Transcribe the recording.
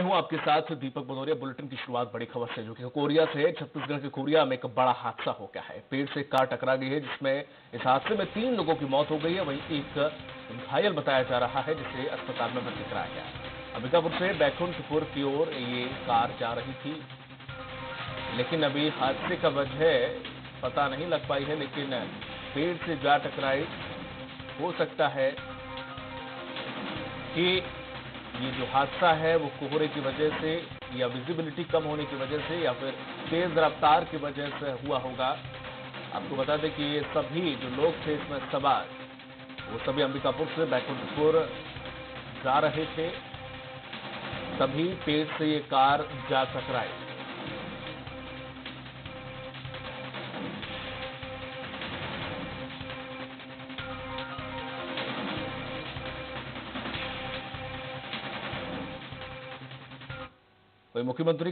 हूँ आपके साथ दीपक भदौरिया बुलेटिन की शुरुआत बड़ी खबर से जो कि कोरिया से छत्तीसगढ़ के कोरिया में एक बड़ा हादसा हो गया है। पेड़ से कार टकरा गई है, जिसमें इस हादसे में तीन लोगों की मौत हो गई है। वहीं एक घायल बताया जा रहा है, जिसे अस्पताल में भर्ती कराया गया अंबिकापुर से बैकुंठपुर की ओर ये कार जा रही थी। लेकिन अभी हादसे का वजह पता नहीं लग पाई है, लेकिन पेड़ से जा टकराई हो सकता है कि ये जो हादसा है, वो कोहरे की वजह से या विजिबिलिटी कम होने की वजह से या फिर तेज रफ्तार की वजह से हुआ होगा। आपको बता दें कि ये सभी जो लोग थे इसमें सवार, वो सभी अंबिकापुर से बैकुंठपुर जा रहे थे। सभी पेड़ से ये कार जा टकराई। वही मुख्यमंत्री